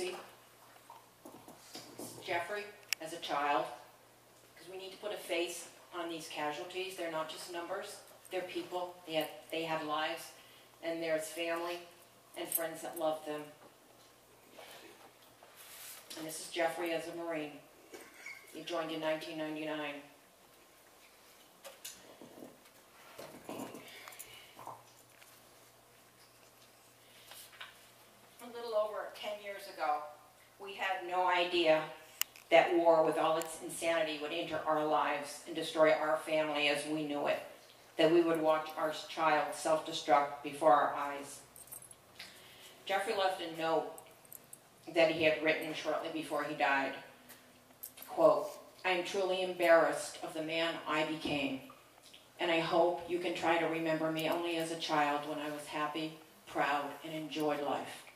Michael Jeffrey, as a child, because we need to put a face on these casualties. They're not just numbers, they're people. They have, they have lives, and there's family and friends that love them. And this is Jeffrey as a Marine. He joined in 1999. A little over 10 years ago, we had no idea that war with all its insanity would enter our lives and destroy our family as we knew it, that we would watch our child self-destruct before our eyes. Jeffrey left a note that he had written shortly before he died. Quote, I am truly embarrassed of the man I became, and I hope you can try to remember me only as a child when I was happy, proud, and enjoyed life.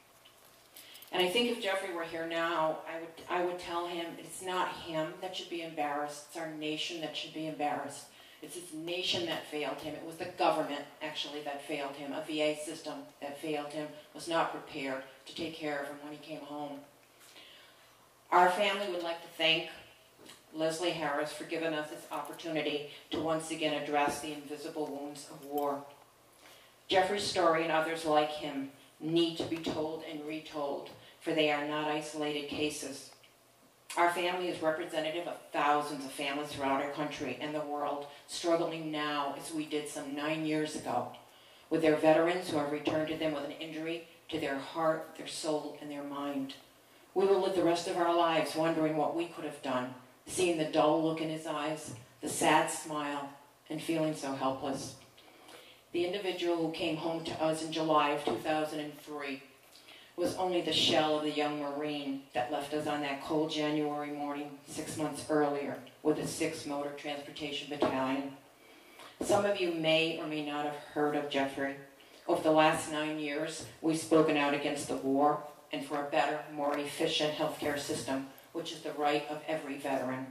And I think if Jeffrey were here now, I would, I would tell him it's not him that should be embarrassed, it's our nation that should be embarrassed. It's this nation that failed him. It was the government, actually, that failed him. A VA system that failed him, was not prepared to take care of him when he came home. Our family would like to thank Leslie Harris for giving us this opportunity to once again address the invisible wounds of war. Jeffrey's story and others like him need to be told and retold for they are not isolated cases. Our family is representative of thousands of families throughout our country and the world struggling now as we did some nine years ago with their veterans who have returned to them with an injury to their heart, their soul, and their mind. We will live the rest of our lives wondering what we could have done, seeing the dull look in his eyes, the sad smile, and feeling so helpless. The individual who came home to us in July of 2003 was only the shell of the young Marine that left us on that cold January morning six months earlier with the 6th Motor Transportation Battalion. Some of you may or may not have heard of Jeffrey. Over the last nine years, we've spoken out against the war and for a better, more efficient healthcare system, which is the right of every veteran.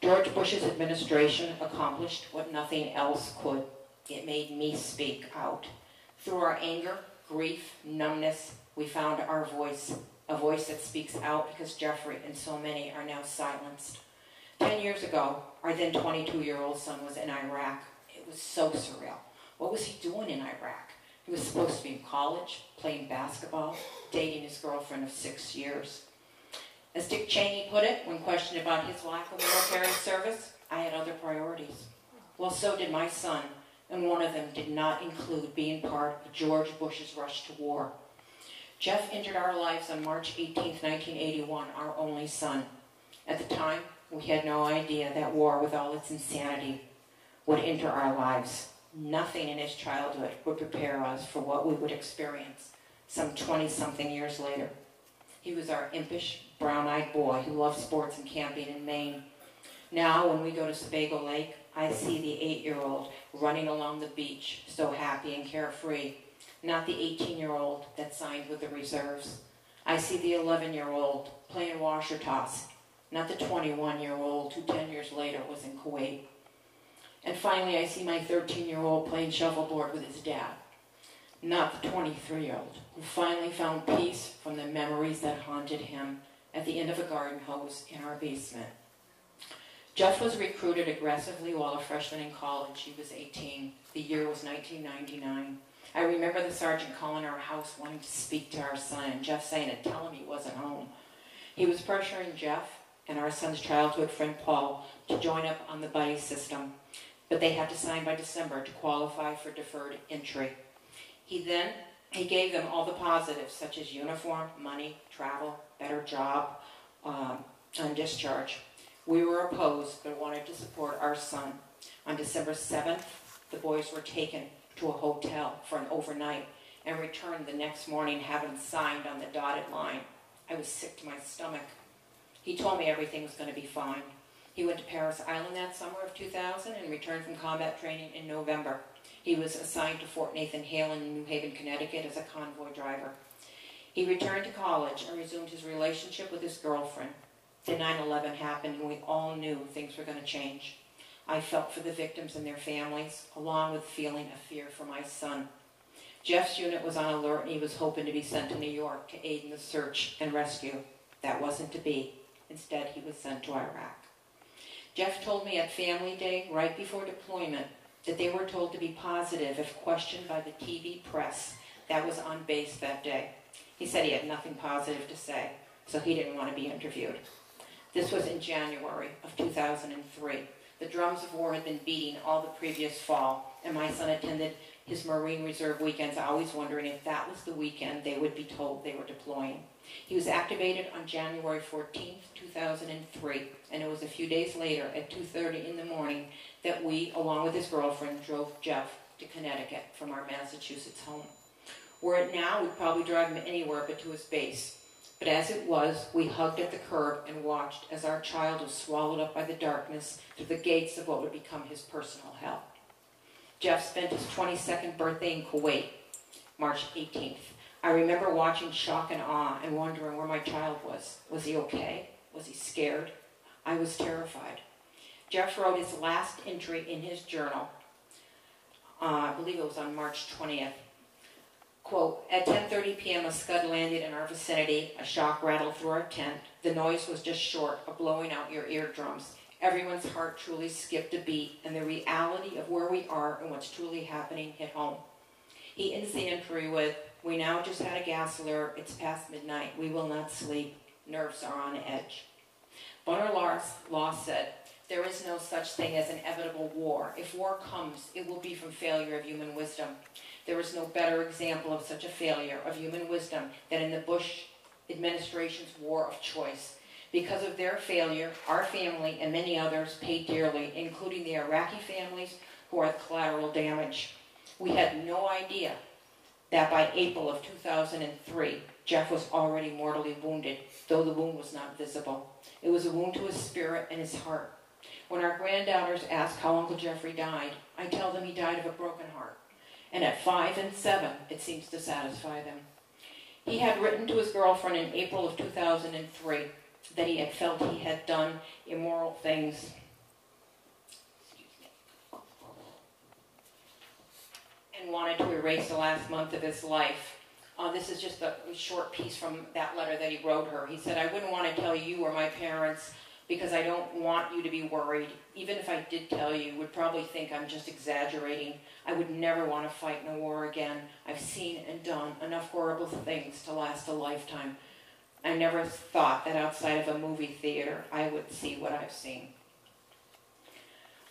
George Bush's administration accomplished what nothing else could. It made me speak out. Through our anger, grief, numbness, we found our voice, a voice that speaks out because Jeffrey and so many are now silenced. Ten years ago, our then 22-year-old son was in Iraq. It was so surreal. What was he doing in Iraq? He was supposed to be in college, playing basketball, dating his girlfriend of six years. As Dick Cheney put it, when questioned about his lack of military service, I had other priorities. Well, so did my son, and one of them did not include being part of George Bush's rush to war. Jeff entered our lives on March 18, 1981, our only son. At the time, we had no idea that war, with all its insanity, would enter our lives. Nothing in his childhood would prepare us for what we would experience some 20-something years later. He was our impish, brown-eyed boy who loved sports and camping in Maine. Now, when we go to Sebago Lake, I see the eight-year-old running along the beach, so happy and carefree, not the 18-year-old that signed with the reserves. I see the 11-year-old playing washer toss, not the 21-year-old who 10 years later was in Kuwait. And finally, I see my 13-year-old playing shuffleboard with his dad, not the 23-year-old who finally found peace from the memories that haunted him at the end of a garden hose in our basement. Jeff was recruited aggressively while a freshman in college. He was 18. The year was 1999. I remember the sergeant calling our house wanting to speak to our son, and Jeff saying to tell him he wasn't home. He was pressuring Jeff and our son's childhood friend Paul to join up on the buddy system, but they had to sign by December to qualify for deferred entry. He then he gave them all the positives, such as uniform, money, travel, better job, um, discharge. We were opposed, but wanted to support our son. On December 7th, the boys were taken to a hotel for an overnight and returned the next morning having signed on the dotted line. I was sick to my stomach. He told me everything was going to be fine. He went to Parris Island that summer of 2000 and returned from combat training in November. He was assigned to Fort Nathan Hale in New Haven, Connecticut as a convoy driver. He returned to college and resumed his relationship with his girlfriend. Then 9-11 happened and we all knew things were going to change. I felt for the victims and their families, along with feeling a fear for my son. Jeff's unit was on alert and he was hoping to be sent to New York to aid in the search and rescue. That wasn't to be. Instead, he was sent to Iraq. Jeff told me at Family Day, right before deployment, that they were told to be positive if questioned by the TV press that was on base that day. He said he had nothing positive to say, so he didn't want to be interviewed. This was in January of 2003. The drums of war had been beating all the previous fall, and my son attended his Marine Reserve weekends, always wondering if that was the weekend they would be told they were deploying. He was activated on January 14, 2003, and it was a few days later at 2.30 in the morning that we, along with his girlfriend, drove Jeff to Connecticut from our Massachusetts home. Were it now, we'd probably drive him anywhere but to his base. But as it was, we hugged at the curb and watched as our child was swallowed up by the darkness through the gates of what would become his personal hell. Jeff spent his 22nd birthday in Kuwait, March 18th. I remember watching shock and awe and wondering where my child was. Was he okay? Was he scared? I was terrified. Jeff wrote his last entry in his journal. Uh, I believe it was on March 20th. Quote, at 10.30 p.m. a scud landed in our vicinity. A shock rattled through our tent. The noise was just short of blowing out your eardrums. Everyone's heart truly skipped a beat, and the reality of where we are and what's truly happening hit home. He ends the entry with, we now just had a gas alert. It's past midnight. We will not sleep. Nerves are on edge. Bonar Law said, there is no such thing as inevitable war. If war comes, it will be from failure of human wisdom. There is no better example of such a failure of human wisdom than in the Bush administration's war of choice. Because of their failure, our family and many others paid dearly, including the Iraqi families who are the collateral damage. We had no idea that by April of 2003, Jeff was already mortally wounded, though the wound was not visible. It was a wound to his spirit and his heart. When our granddaughters ask how Uncle Jeffrey died, I tell them he died of a broken heart and at five and seven, it seems to satisfy them. He had written to his girlfriend in April of 2003 that he had felt he had done immoral things. And wanted to erase the last month of his life. Uh, this is just a short piece from that letter that he wrote her. He said, I wouldn't want to tell you or my parents because I don't want you to be worried. Even if I did tell you, you would probably think I'm just exaggerating. I would never want to fight in a war again. I've seen and done enough horrible things to last a lifetime. I never thought that outside of a movie theater I would see what I've seen.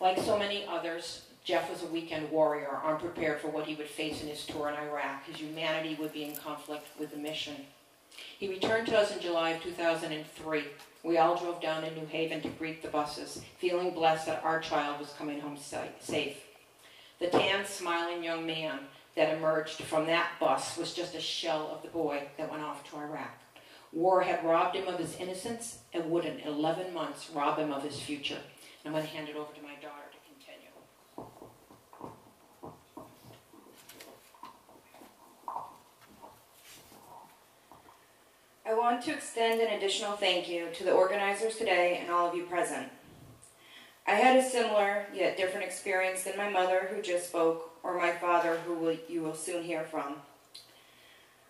Like so many others, Jeff was a weekend warrior, unprepared for what he would face in his tour in Iraq. His humanity would be in conflict with the mission. He returned to us in July of 2003 we all drove down to New Haven to greet the buses, feeling blessed that our child was coming home safe. The tan, smiling young man that emerged from that bus was just a shell of the boy that went off to Iraq. War had robbed him of his innocence and would in 11 months rob him of his future. I'm going to hand it over to my daughter to continue. I want to extend an additional thank you to the organizers today and all of you present. I had a similar yet different experience than my mother who just spoke or my father who will, you will soon hear from.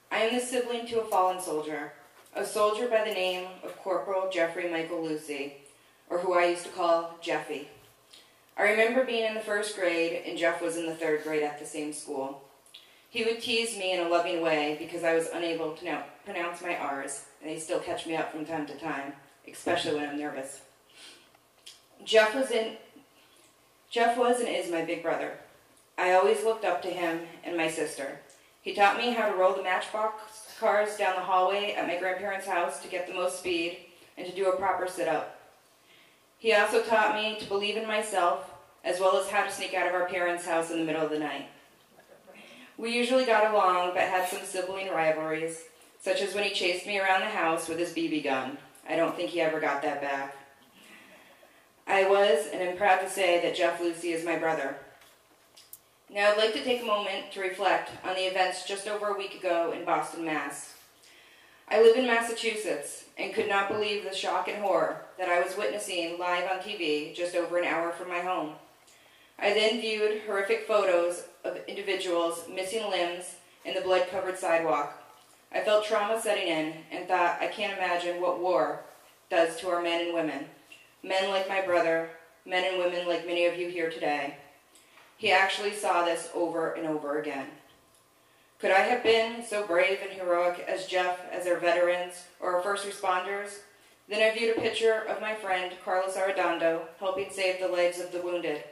I am the sibling to a fallen soldier, a soldier by the name of Corporal Jeffrey Michael Lucey, or who I used to call Jeffy. I remember being in the first grade and Jeff was in the third grade at the same school. He would tease me in a loving way because I was unable to know, pronounce my R's, and they still catch me up from time to time, especially when I'm nervous. Jeff was in Jeff was and is my big brother. I always looked up to him and my sister. He taught me how to roll the matchbox cars down the hallway at my grandparents' house to get the most speed and to do a proper sit-up. He also taught me to believe in myself, as well as how to sneak out of our parents' house in the middle of the night. We usually got along, but had some sibling rivalries, such as when he chased me around the house with his BB gun. I don't think he ever got that back. I was, and am proud to say that Jeff Lucey is my brother. Now I'd like to take a moment to reflect on the events just over a week ago in Boston, Mass. I live in Massachusetts and could not believe the shock and horror that I was witnessing live on TV just over an hour from my home. I then viewed horrific photos of individuals missing limbs and the blood covered sidewalk. I felt trauma setting in and thought, I can't imagine what war does to our men and women. Men like my brother, men and women like many of you here today. He actually saw this over and over again. Could I have been so brave and heroic as Jeff, as our veterans, or our first responders? Then I viewed a picture of my friend, Carlos Arredondo, helping save the lives of the wounded.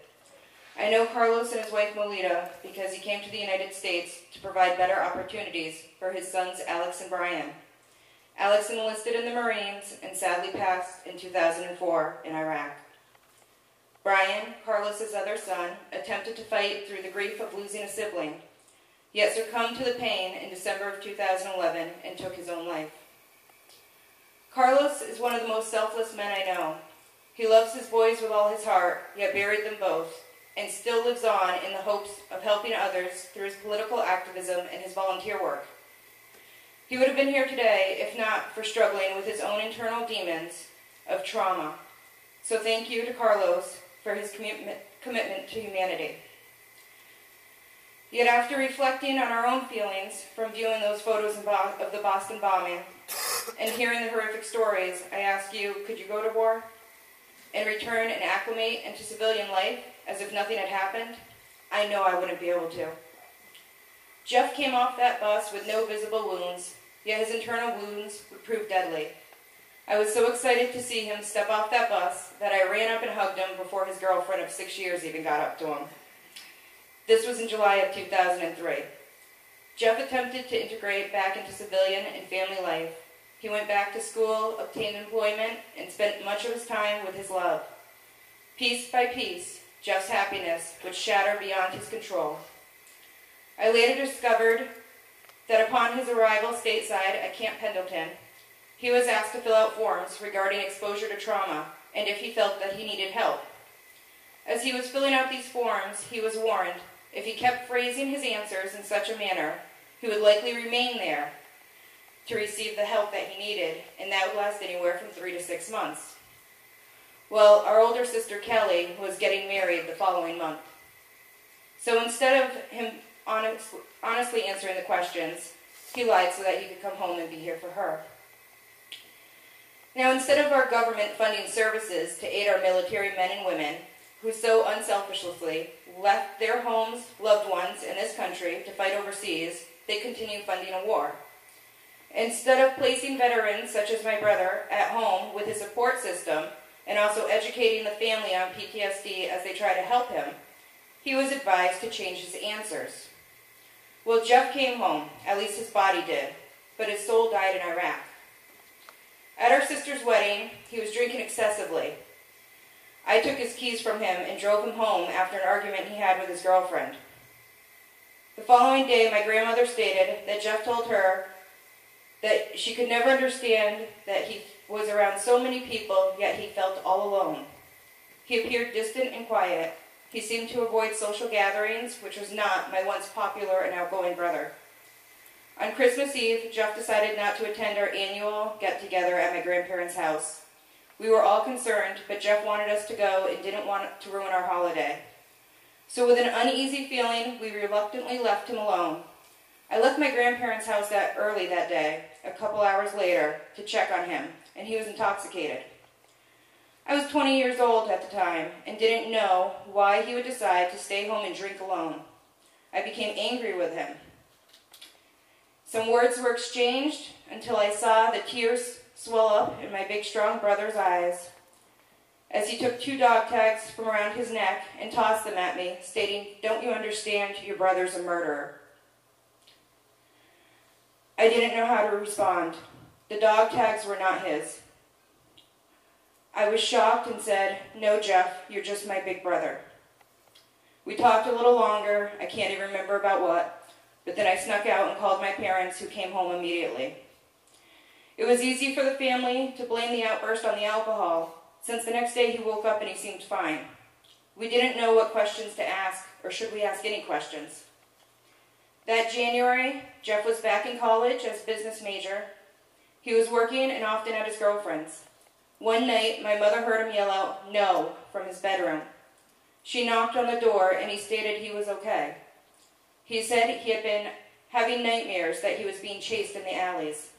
I know Carlos and his wife Melida because he came to the United States to provide better opportunities for his sons Alex and Brian. Alex enlisted in the Marines and sadly passed in 2004 in Iraq. Brian, Carlos's other son, attempted to fight through the grief of losing a sibling, yet succumbed to the pain in December of 2011 and took his own life. Carlos is one of the most selfless men I know. He loves his boys with all his heart, yet buried them both, and still lives on in the hopes of helping others through his political activism and his volunteer work. He would have been here today if not for struggling with his own internal demons of trauma. So thank you to Carlos for his commitment, commitment to humanity. Yet after reflecting on our own feelings from viewing those photos of the Boston bombing and hearing the horrific stories, I ask you, could you go to war and return and acclimate into civilian life as if nothing had happened? I know I wouldn't be able to. Jeff came off that bus with no visible wounds, yet his internal wounds would prove deadly. I was so excited to see him step off that bus that I ran up and hugged him before his girlfriend of six years even got up to him. This was in July of 2003. Jeff attempted to integrate back into civilian and family life. He went back to school, obtained employment, and spent much of his time with his love. Piece by piece, Jeff's happiness would shatter beyond his control. I later discovered that upon his arrival stateside at Camp Pendleton, he was asked to fill out forms regarding exposure to trauma and if he felt that he needed help. As he was filling out these forms, he was warned if he kept phrasing his answers in such a manner, he would likely remain there to receive the help that he needed, and that would last anywhere from three to six months. Well, our older sister Kelly was getting married the following month. So instead of him honest, honestly answering the questions, he lied so that he could come home and be here for her. Now, instead of our government funding services to aid our military men and women who so unselfishly left their homes, loved ones in this country to fight overseas, they continue funding a war. Instead of placing veterans, such as my brother, at home with his support system and also educating the family on PTSD as they try to help him, he was advised to change his answers. Well, Jeff came home, at least his body did, but his soul died in Iraq. At our sister's wedding, he was drinking excessively. I took his keys from him and drove him home after an argument he had with his girlfriend. The following day, my grandmother stated that Jeff told her that she could never understand that he was around so many people, yet he felt all alone. He appeared distant and quiet. He seemed to avoid social gatherings, which was not my once popular and outgoing brother. On Christmas Eve, Jeff decided not to attend our annual get-together at my grandparents' house. We were all concerned, but Jeff wanted us to go and didn't want to ruin our holiday. So with an uneasy feeling, we reluctantly left him alone. I left my grandparents' house that early that day, a couple hours later, to check on him, and he was intoxicated. I was 20 years old at the time and didn't know why he would decide to stay home and drink alone. I became angry with him some words were exchanged until I saw the tears swell up in my big strong brother's eyes as he took two dog tags from around his neck and tossed them at me, stating, Don't you understand? Your brother's a murderer. I didn't know how to respond. The dog tags were not his. I was shocked and said, No, Jeff, you're just my big brother. We talked a little longer. I can't even remember about what. But then I snuck out and called my parents, who came home immediately. It was easy for the family to blame the outburst on the alcohol, since the next day he woke up and he seemed fine. We didn't know what questions to ask, or should we ask any questions. That January, Jeff was back in college as business major. He was working and often at his girlfriend's. One night, my mother heard him yell out, no, from his bedroom. She knocked on the door and he stated he was okay. He said he had been having nightmares that he was being chased in the alleys.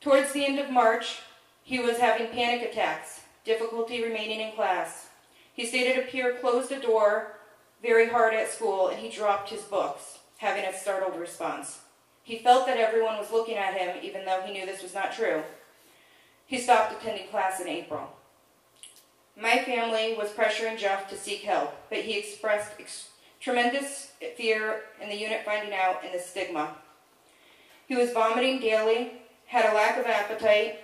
Towards the end of March, he was having panic attacks, difficulty remaining in class. He stated a peer closed a door very hard at school and he dropped his books, having a startled response. He felt that everyone was looking at him even though he knew this was not true. He stopped attending class in April. My family was pressuring Jeff to seek help, but he expressed ex- tremendous fear in the unit finding out and the stigma. He was vomiting daily, had a lack of appetite,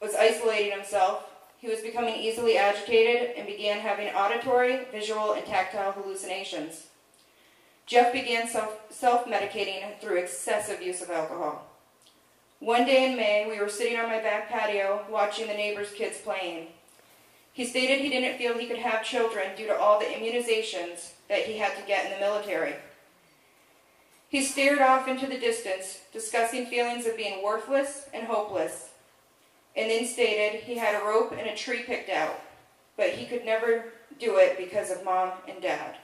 was isolating himself. He was becoming easily agitated and began having auditory, visual, and tactile hallucinations. Jeff began self medicating through excessive use of alcohol. One day in May, we were sitting on my back patio watching the neighbors' kids playing. He stated he didn't feel he could have children due to all the immunizations that he had to get in the military. He stared off into the distance, discussing feelings of being worthless and hopeless, and then stated he had a rope and a tree picked out, but he could never do it because of mom and dad.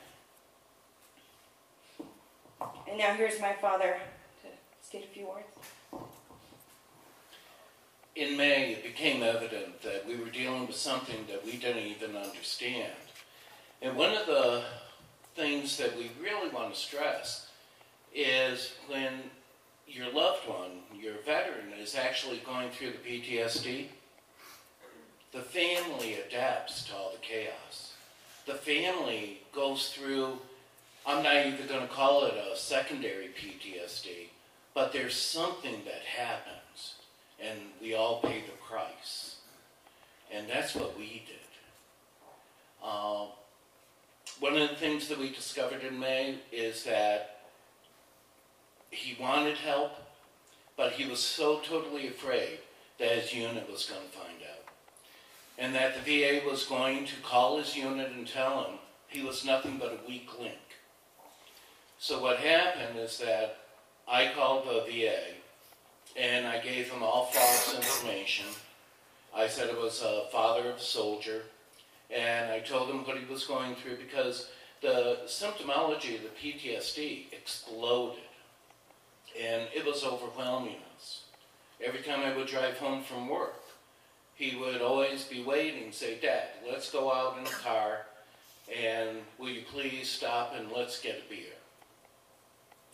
And now here's my father to state a few words in May, it became evident that we were dealing with something that we didn't even understand. And one of the things that we really want to stress is when your loved one, your veteran, is actually going through the PTSD, the family adapts to all the chaos. The family goes through, I'm not even going to call it a secondary PTSD, but there's something that happens and we all pay the price. And that's what we did. Uh, one of the things that we discovered in May is that he wanted help, but he was so totally afraid that his unit was going to find out. And that the VA was going to call his unit and tell him he was nothing but a weak link. So what happened is that I called the VA and I gave him all false information. I said it was a father of a soldier, and I told him what he was going through because the symptomology of the PTSD exploded, and it was overwhelming us. Every time I would drive home from work, he would always be waiting, say, Dad, let's go out in the car, and will you please stop and let's get a beer?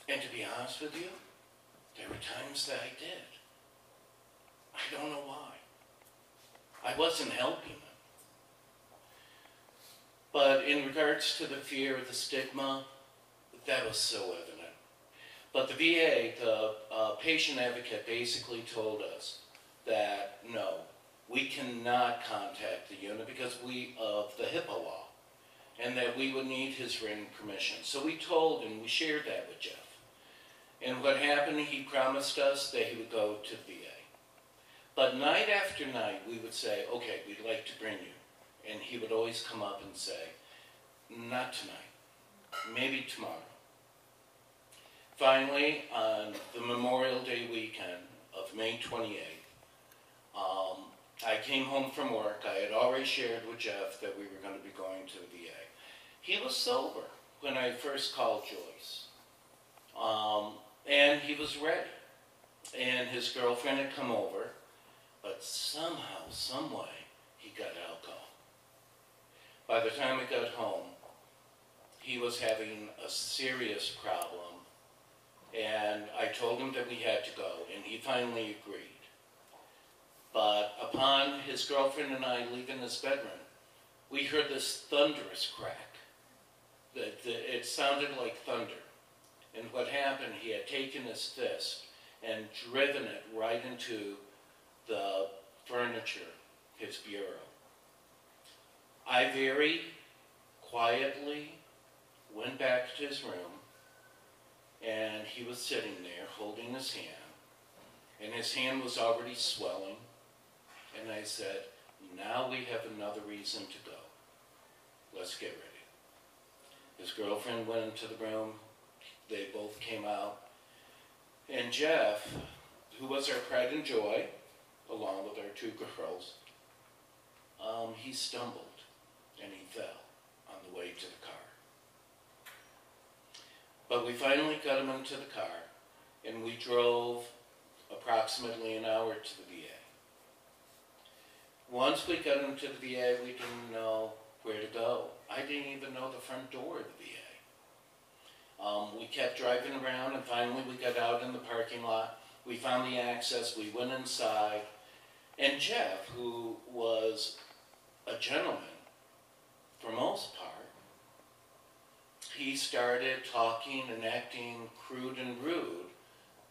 And to be honest with you, there were times that I did. I don't know why. I wasn't helping them. But in regards to the fear of the stigma, that was so evident. But the VA, the uh, patient advocate, basically told us that no, we cannot contact the unit because we of the HIPAA law, and that we would need his written permission. So we told and we shared that with Jeff. And what happened, he promised us that he would go to VA. But night after night, we would say, okay, we'd like to bring you. And he would always come up and say, not tonight, maybe tomorrow. Finally, on the Memorial Day weekend of May 28th, um, I came home from work. I had already shared with Jeff that we were going to be going to the VA. He was sober when I first called Joyce. Um, and he was ready. And his girlfriend had come over, but somehow, some way, he got alcohol. By the time I got home, he was having a serious problem, and I told him that we had to go, and he finally agreed. But upon his girlfriend and I leaving his bedroom, we heard this thunderous crack. That it sounded like thunder. And what happened, he had taken his fist and driven it right into the furniture, his bureau. I very quietly went back to his room, and he was sitting there holding his hand, and his hand was already swelling. And I said, Now we have another reason to go. Let's get ready. His girlfriend went into the room, they both came out. And Jeff, who was our pride and joy, along with our two girls, um, he stumbled and he fell on the way to the car. But we finally got him into the car, and we drove approximately an hour to the VA. Once we got him to the VA, we didn't know where to go. I didn't even know the front door of the VA. Um, we kept driving around, and finally we got out in the parking lot. We found the access. We went inside, and Jeff, who was a gentleman for most part, he started talking and acting crude and rude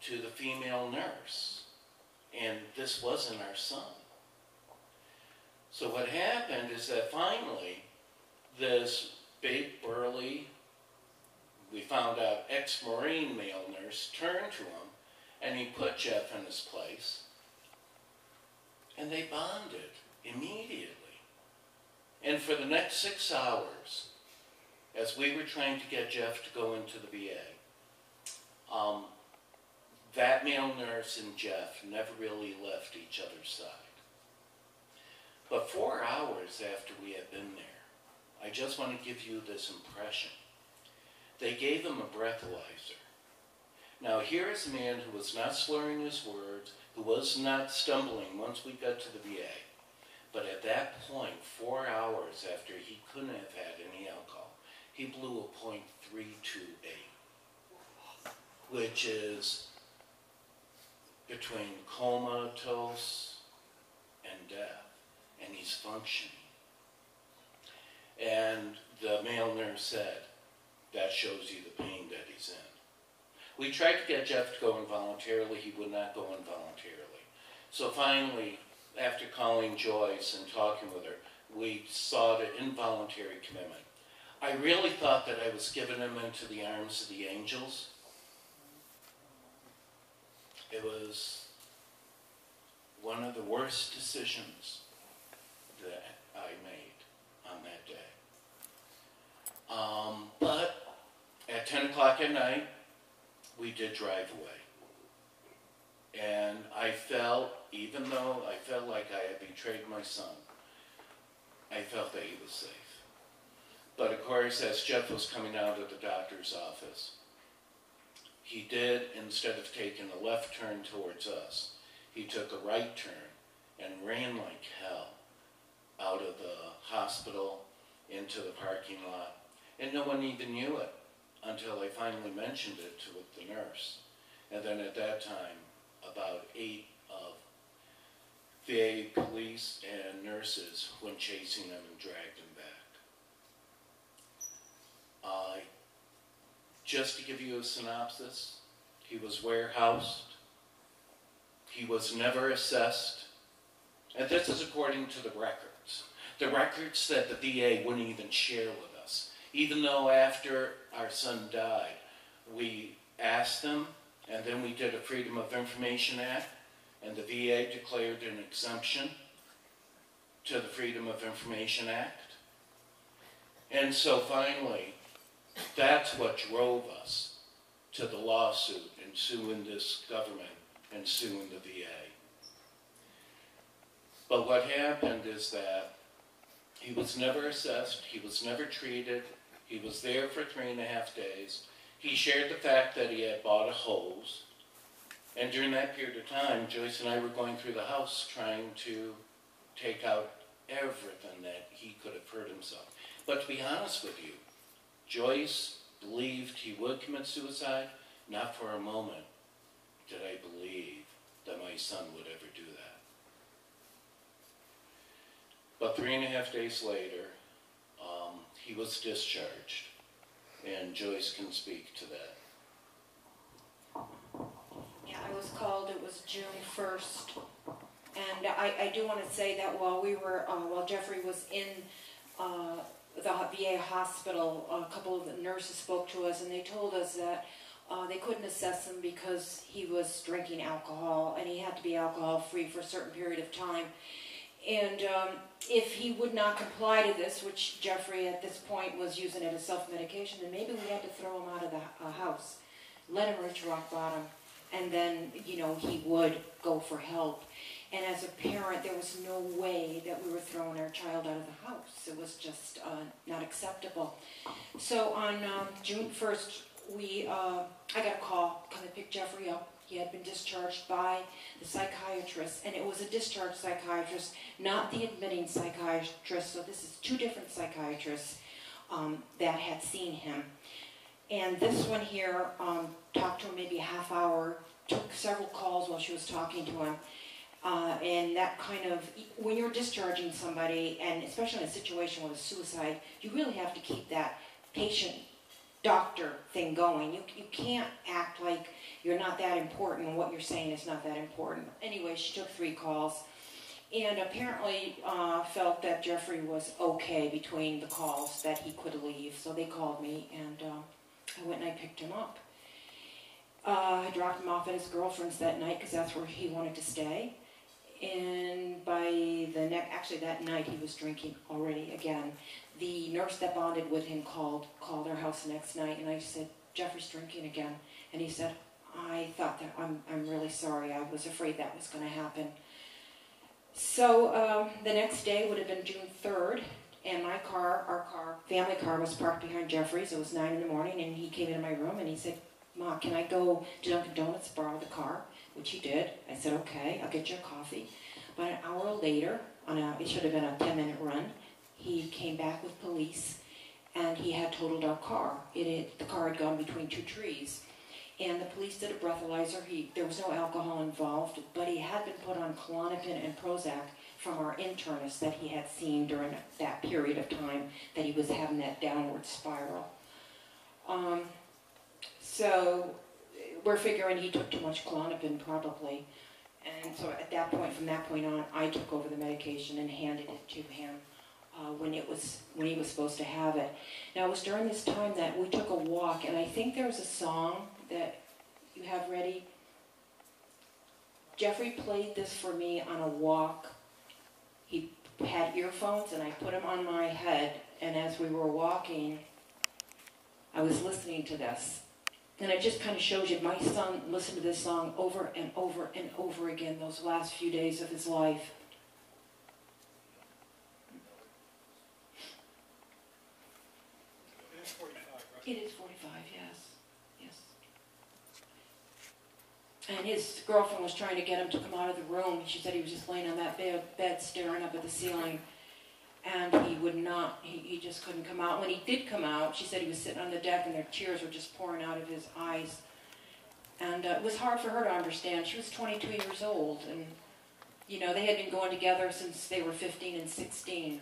to the female nurse. And this wasn't our son. So what happened is that finally, this big, burly, we found out ex-Marine male nurse turned to him and he put Jeff in his place. And they bonded immediately. And for the next six hours, as we were trying to get Jeff to go into the VA, um, that male nurse and Jeff never really left each other's side. But four hours after we had been there, I just want to give you this impression. They gave him a breathalyzer. Now, here is a man who was not slurring his words, who was not stumbling once we got to the VA. But at that point, four hours after he couldn't have had any alcohol, he blew a .328, which is between comatose and death, and he's functioning. And the male nurse said, that shows you the pain that he's in. We tried to get Jeff to go involuntarily, he would not go involuntarily. So finally, after calling Joyce and talking with her, we sought an involuntary commitment. I really thought that I was giving him into the arms of the angels. It was one of the worst decisions that I made on that day. Um, but at 10 o'clock at night, we did drive away. And I felt, even though I felt like I had betrayed my son, I felt that he was safe. But of course, as Jeff was coming out of the doctor's office, he did, instead of taking a left turn towards us, he took a right turn and ran like hell out of the hospital into the parking lot. And no one even knew it until I finally mentioned it to the nurse. And then at that time, about eight of VA police and nurses went chasing him and dragged him back. Uh, just to give you a synopsis, he was warehoused. He was never assessed. And this is according to the records. The records that the VA wouldn't even share with. Even though after our son died, we asked them, and then we did a Freedom of Information Act, and the VA declared an exemption to the Freedom of Information Act. And so finally, that's what drove us to the lawsuit and suing this government and suing the VA. But what happened is that he was never assessed, he was never treated, he was there for three and a half days. He shared the fact that he had bought a hose. And during that period of time, Joyce and I were going through the house trying to take out everything that he could have hurt himself. But to be honest with you, Joyce believed he would commit suicide. Not for a moment did I believe that my son would ever do that. But three and a half days later, um, he was discharged, and Joyce can speak to that. Yeah, I was called, it was June first. And I, I do want to say that while we were, uh, while Jeffrey was in, uh, the VA hospital, a couple of the nurses spoke to us and they told us that, uh, they couldn't assess him because he was drinking alcohol and he had to be alcohol free for a certain period of time. And, um, if he would not comply to this, which Jeffrey at this point was using it as self-medication, then maybe we had to throw him out of the uh, house, let him reach rock bottom, and then, you know, he would go for help. And as a parent, there was no way that we were throwing our child out of the house. It was just uh, not acceptable. So on um, June 1st, we, uh, I got a call, come and pick Jeffrey up. He had been discharged by the psychiatrist, and it was a discharged psychiatrist, not the admitting psychiatrist. So this is two different psychiatrists um, that had seen him. And this one here um, talked to him maybe a half hour, took several calls while she was talking to him. Uh, and that kind of, when you're discharging somebody, and especially in a situation with a suicide, you really have to keep that patient doctor thing going. You, you can't act like you're not that important and what you're saying is not that important. Anyway, she took three calls and apparently uh, felt that Jeffrey was okay between the calls, that he could leave. So they called me and uh, I went and I picked him up. Uh, I dropped him off at his girlfriend's that night because that's where he wanted to stay. And by the next, actually that night he was drinking already again. The nurse that bonded with him called, called our house the next night and I said, Jeffrey's drinking again. And he said, I thought that, I'm, I'm really sorry, I was afraid that was going to happen. So um, the next day would have been June 3rd, and my car, our car, family car was parked behind Jeffrey's. It was 9 in the morning, and he came into my room and he said, Ma, can I go to Dunkin' Donuts, borrow the car? Which he did. I said, okay, I'll get you a coffee. But an hour later, on a, it should have been a 10 minute run, he came back with police and he had totaled our car. It had, the car had gone between two trees. And the police did a breathalyzer. He, there was no alcohol involved, but he had been put on Klonopin and Prozac from our internist that he had seen during that period of time that he was having that downward spiral. Um, so we're figuring he took too much Klonopin probably. And so at that point, from that point on, I took over the medication and handed it to him uh, when it was when he was supposed to have it. Now it was during this time that we took a walk, and I think there was a song that you have ready. Jeffrey played this for me on a walk. He had earphones, and I put them on my head, and as we were walking, I was listening to this. And it just kind of shows you my son listened to this song over and over and over again those last few days of his life. It is 45, right? It is 45, yes. Yes. And his girlfriend was trying to get him to come out of the room. She said he was just laying on that bed, staring up at the ceiling. And he would not, he, he just couldn't come out. When he did come out, she said he was sitting on the deck and their tears were just pouring out of his eyes. And uh, it was hard for her to understand. She was 22 years old. And, you know, they had been going together since they were 15 and 16.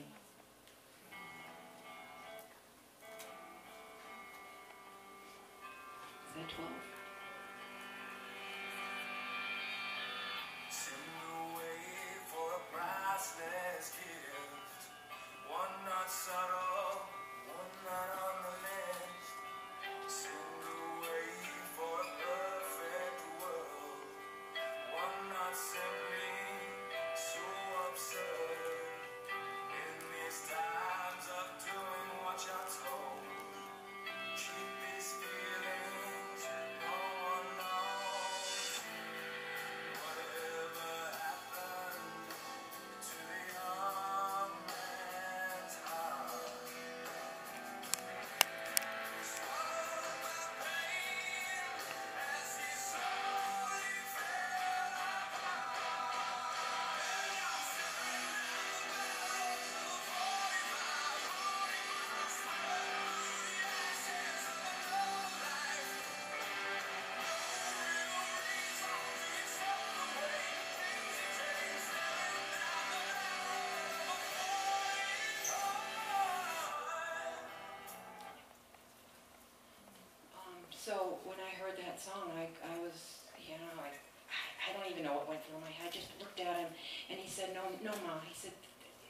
When I heard that song, I, I was, you know, I, I don't even know what went through my head. I just looked at him and he said, no, no, mom. He said,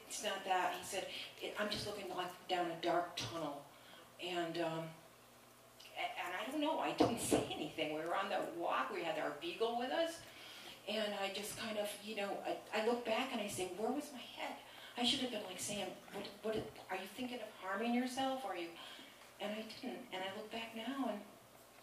it's not that. He said, I'm just looking like down a dark tunnel. And, um, and I don't know, I didn't say anything. We were on the walk, we had our beagle with us. And I just kind of, you know, I, I look back and I say, where was my head? I should have been like saying, what, what, are you thinking of harming yourself? Are you, and I didn't. And I look back now and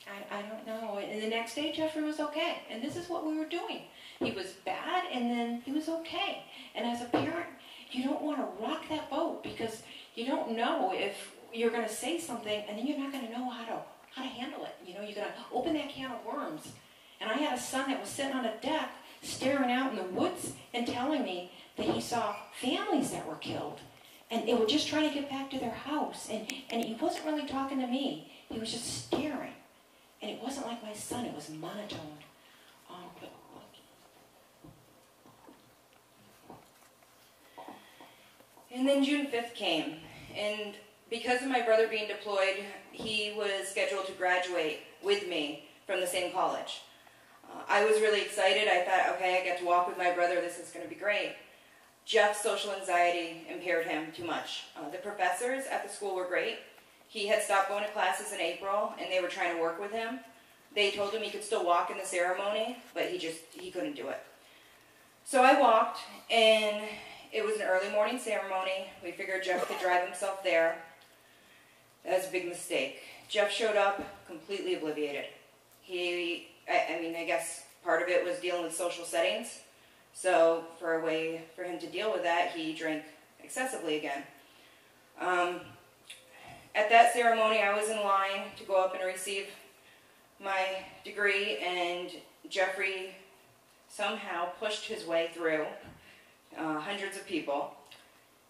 I, I don't know. And the next day, Jeffrey was okay. And this is what we were doing. He was bad and then he was okay. And as a parent, you don't want to rock that boat because you don't know if you're going to say something and then you're not going to know how to, how to handle it. You know, you're gonna open that can of worms. And I had a son that was sitting on a deck, staring out in the woods and telling me that he saw families that were killed. And they were just trying to get back to their house. And, and he wasn't really talking to me. He was just staring. And it wasn't like my son, it was monotone. Um, but, And then June 5th came, and because of my brother being deployed, he was scheduled to graduate with me from the same college. Uh, I was really excited. I thought, okay, I get to walk with my brother. This is going to be great. Jeff's social anxiety impaired him too much. Uh, the professors at the school were great. He had stopped going to classes in April, and they were trying to work with him. They told him he could still walk in the ceremony, but he just he couldn't do it. So I walked, and it was an early morning ceremony. We figured Jeff could drive himself there. That was a big mistake. Jeff showed up completely obliviated. He, I, I mean, I guess part of it was dealing with social settings. So, for a way for him to deal with that, he drank excessively again. Um, at that ceremony, I was in line to go up and receive my degree, and Jeffrey somehow pushed his way through uh, hundreds of people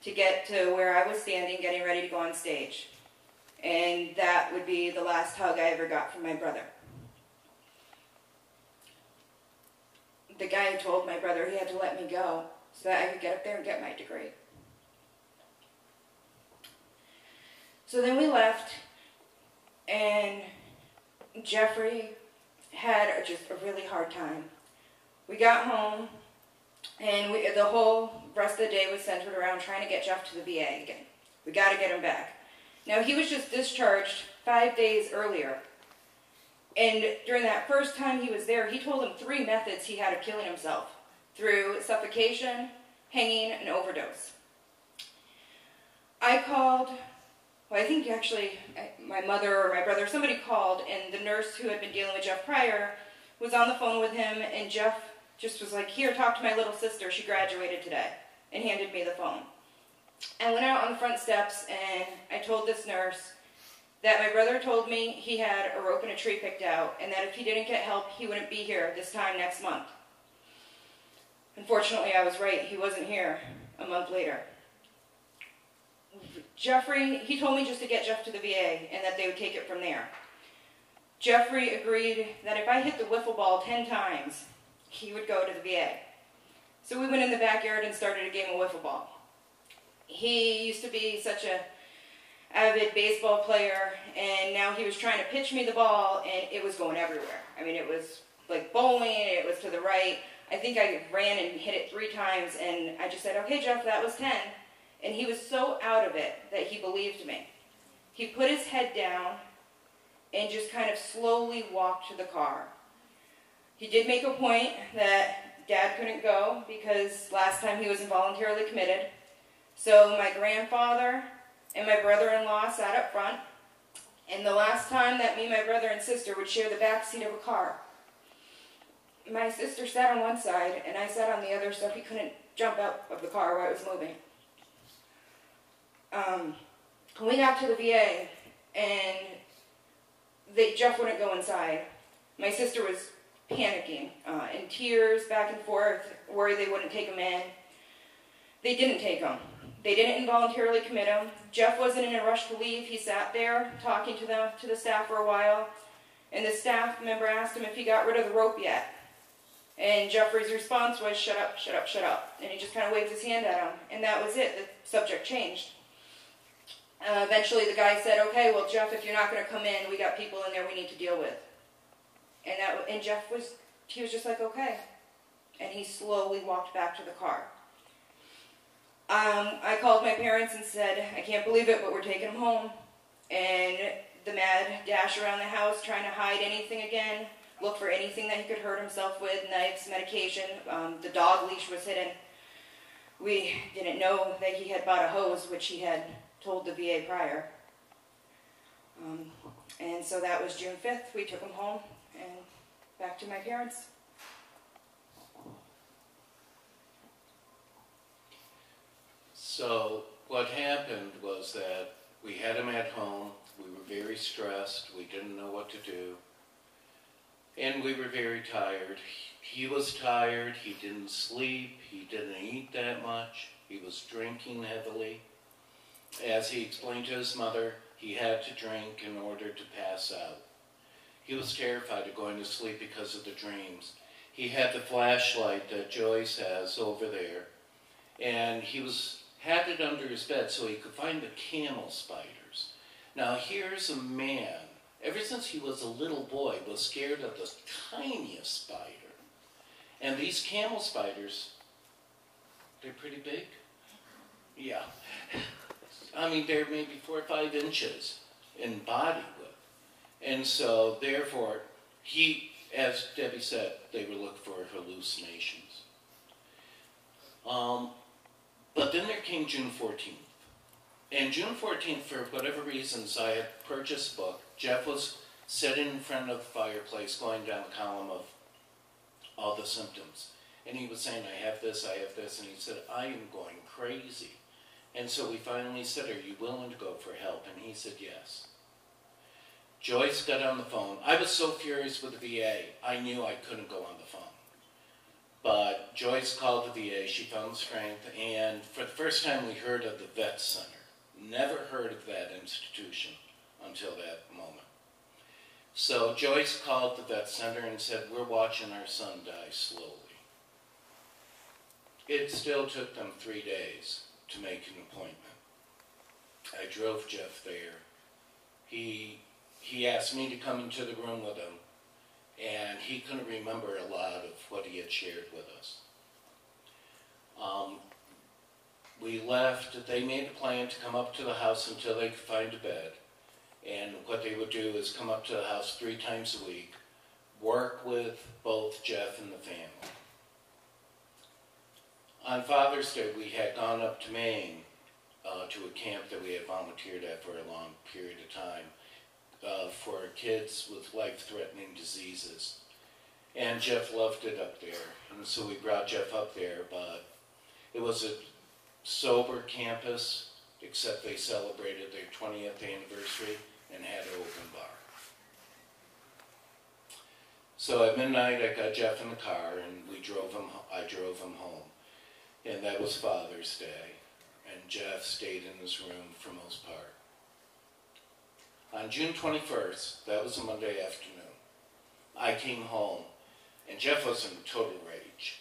to get to where I was standing, getting ready to go on stage. And that would be the last hug I ever got from my brother. The guy told my brother he had to let me go so that I could get up there and get my degree. So then we left, and Jeffrey had just a really hard time. We got home, and we, the whole rest of the day was centered around trying to get Jeff to the VA again. We got to get him back. Now, he was just discharged five days earlier. And during that first time he was there, he told him three methods he had of killing himself through suffocation, hanging, and overdose. I called, well, I think actually uh, my mother or my brother, somebody called, and the nurse who had been dealing with Jeff prior was on the phone with him, and Jeff just was like, Here, talk to my little sister. She graduated today, and handed me the phone. I went out on the front steps and I told this nurse that my brother told me he had a rope and a tree picked out and that if he didn't get help, he wouldn't be here this time next month. Unfortunately, I was right. He wasn't here a month later. Jeffrey, he told me just to get Jeff to the VA and that they would take it from there. Jeffrey agreed that if I hit the wiffle ball 10 times, he would go to the VA. So we went in the backyard and started a game of wiffle ball he used to be such a avid baseball player and now he was trying to pitch me the ball and it was going everywhere i mean it was like bowling it was to the right i think i ran and hit it three times and i just said okay jeff that was 10 and he was so out of it that he believed me. He put his head down and just kind of slowly walked to the car. He did make a point that dad couldn't go because last time he was involuntarily committed. So my grandfather and my brother-in-law sat up front, and the last time that me, my brother, and sister would share the back seat of a car, my sister sat on one side and I sat on the other, so he couldn't jump out of the car while it was moving. Um, we got to the VA, and they, Jeff wouldn't go inside. My sister was panicking, uh, in tears, back and forth, worried they wouldn't take him in. They didn't take him. They didn't involuntarily commit him. Jeff wasn't in a rush to leave. He sat there talking to to the staff for a while. And the staff member asked him if he got rid of the rope yet. And Jeffrey's response was, shut up, shut up, shut up. And he just kind of waved his hand at him. And that was it. The subject changed. Uh, eventually the guy said, okay, well, Jeff, if you're not going to come in, we got people in there we need to deal with. And, that, and Jeff was, he was just like, okay. And he slowly walked back to the car. Um, I called my parents and said, I can't believe it, but we're taking him home. And the mad dash around the house trying to hide anything again, look for anything that he could hurt himself with, knives, medication. Um, the dog leash was hidden. We didn't know that he had bought a hose, which he had told the VA prior. Um, and so that was June 5th. We took him home and back to my parents. So what happened was that we had him at home. We were very stressed. We didn't know what to do. And we were very tired. He was tired. He didn't sleep. He didn't eat that much. He was drinking heavily. As he explained to his mother, he had to drink in order to pass out. He was terrified of going to sleep because of the dreams. He had the flashlight that Joyce has over there, and he was had it under his bed so he could find the camel spiders. Now here's a man, ever since he was a little boy, was scared of the tiniest spider. And these camel spiders, they're pretty big. Yeah. I mean, they're maybe four or five inches in body width. And so, therefore, he, as Debbie said, they were looking for hallucinations. Um, but then there came June 14th. And June 14th, for whatever reasons, I had purchased a book. Jeff was sitting in front of the fireplace going down the column of all the symptoms. And he was saying, I have this, I have this. And he said, I am going crazy. And so we finally said, Are you willing to go for help? And he said, Yes. Joyce got on the phone. I was so furious with the VA, I knew I couldn't go on the phone. But Joyce called the VA, she found strength, and for the first time we heard of the Vet Center. Never heard of that institution until that moment. So Joyce called the Vet Center and said, We're watching our son die slowly. It still took them three days to make an appointment. I drove Jeff there. He he asked me to come into the room with him, and he couldn't remember a lot of what he had shared with us. Um, we left. They made a plan to come up to the house until they could find a bed, and what they would do is come up to the house three times a week, work with both Jeff and the family. On Father's Day, we had gone up to Maine uh, to a camp that we had volunteered at for a long period of time uh, for kids with life-threatening diseases. And Jeff loved it up there, and so we brought Jeff up there, but it was a sober campus, except they celebrated their 20th anniversary and had an open bar. So at midnight, I got Jeff in the car, and we drove him. I drove him home, and that was Father's Day. And Jeff stayed in his room for most part. On June 21st, that was a Monday afternoon, I came home, and Jeff was in total rage.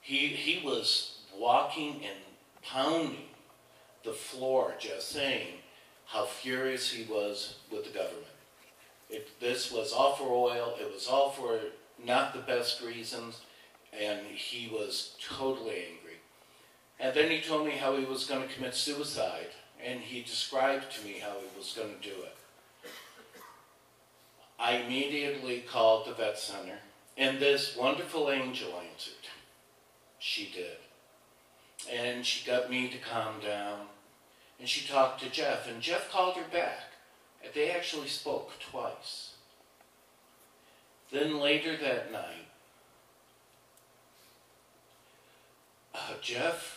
He he was walking and pounding the floor, just saying how furious he was with the government. It, this was all for oil. It was all for not the best reasons, and he was totally angry. And then he told me how he was going to commit suicide, and he described to me how he was going to do it. I immediately called the vet center, and this wonderful angel answered. She did. And she got me to calm down, and she talked to Jeff, and Jeff called her back. They actually spoke twice. Then later that night, uh, Jeff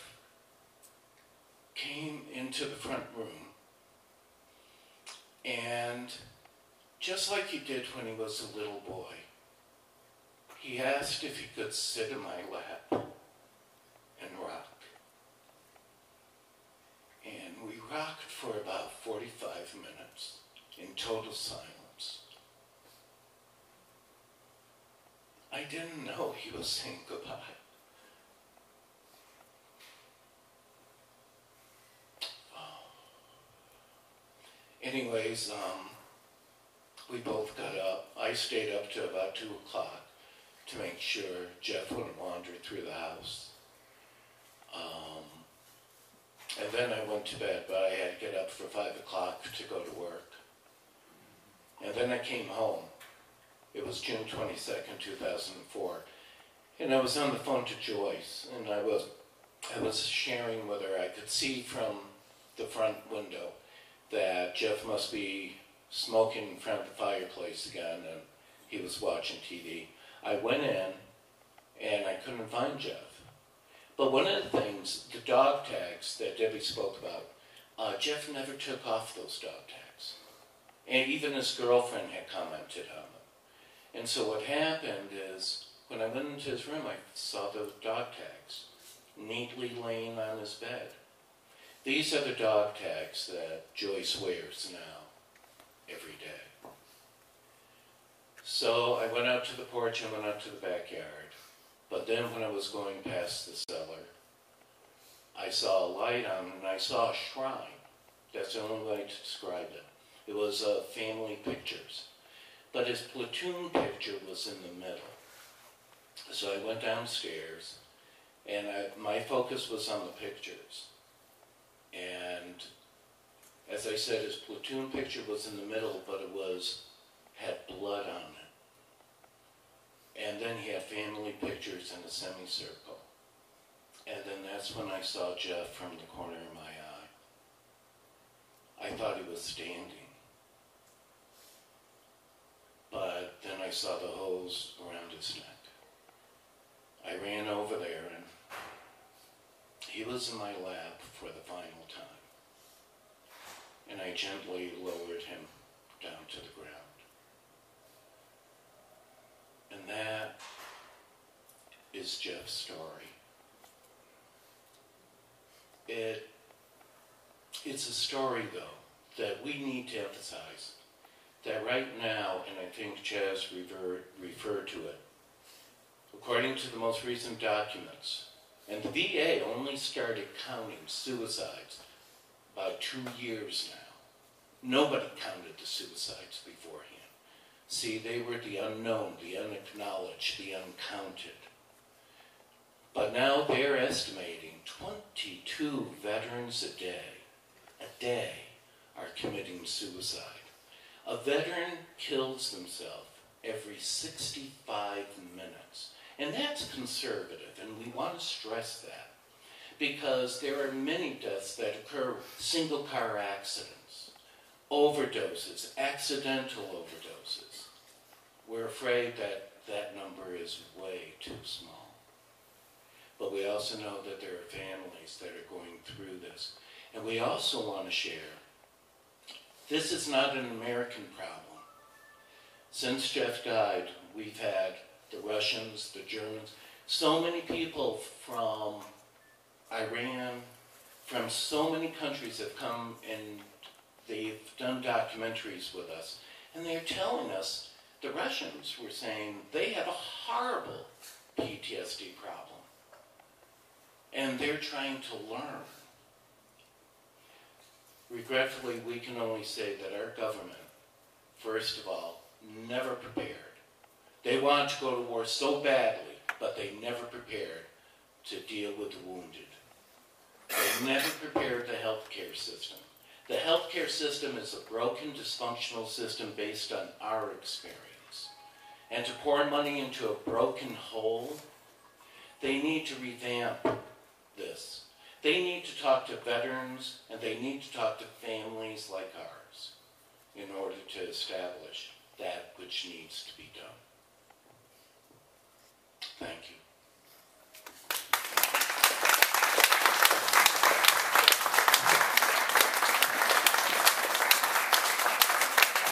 came into the front room and just like he did when he was a little boy, he asked if he could sit in my lap and rock. And we rocked for about 45 minutes in total silence. I didn't know he was saying goodbye. Anyways, um, we both got up. I stayed up to about two o'clock to make sure Jeff wouldn't wander through the house. Um, and then I went to bed, but I had to get up for five o'clock to go to work. And then I came home. It was June 22nd, 2004. And I was on the phone to Joyce, and I was, I was sharing with her. I could see from the front window that Jeff must be smoking in front of the fireplace again, and he was watching TV. I went in, and I couldn't find Jeff. But one of the things, the dog tags that Debbie spoke about, uh, Jeff never took off those dog tags. And even his girlfriend had commented on them. And so what happened is, when I went into his room, I saw the dog tags neatly laying on his bed. These are the dog tags that Joyce wears now, every day. So I went out to the porch and went out to the backyard. But then when I was going past the cellar, I saw a light on and I saw a shrine. That's the only way to describe it. It was uh, family pictures. But his platoon picture was in the middle. So I went downstairs and I, my focus was on the pictures. And as I said, his platoon picture was in the middle, but it was had blood on it. And then he had family pictures in a semicircle. And then that's when I saw Jeff from the corner of my eye. I thought he was standing. But then I saw the hose around his neck. I ran over there and he was in my lap for the final time. And I gently lowered him down to the ground. And that is Jeff's story. It, it's a story, though, that we need to emphasize. That right now, and I think Chaz refer, referred to it, according to the most recent documents, and the VA only started counting suicides about two years now. Nobody counted the suicides beforehand. See, they were the unknown, the unacknowledged, the uncounted. But now they're estimating 22 veterans a day, a day, are committing suicide. A veteran kills themselves every 65 minutes. And that's conservative, and we want to stress that. Because there are many deaths that occur single car accidents, overdoses, accidental overdoses. We're afraid that that number is way too small. But we also know that there are families that are going through this. And we also want to share this is not an American problem. Since Jeff died, we've had the Russians, the Germans, so many people from Iran, from so many countries have come and they've done documentaries with us. And they're telling us, the Russians were saying they have a horrible PTSD problem. And they're trying to learn. Regretfully, we can only say that our government, first of all, never prepared. They wanted to go to war so badly, but they never prepared to deal with the wounded. They never prepared the healthcare system. The healthcare system is a broken, dysfunctional system based on our experience. And to pour money into a broken hole, they need to revamp this. They need to talk to veterans and they need to talk to families like ours in order to establish that which needs to be done. Thank you.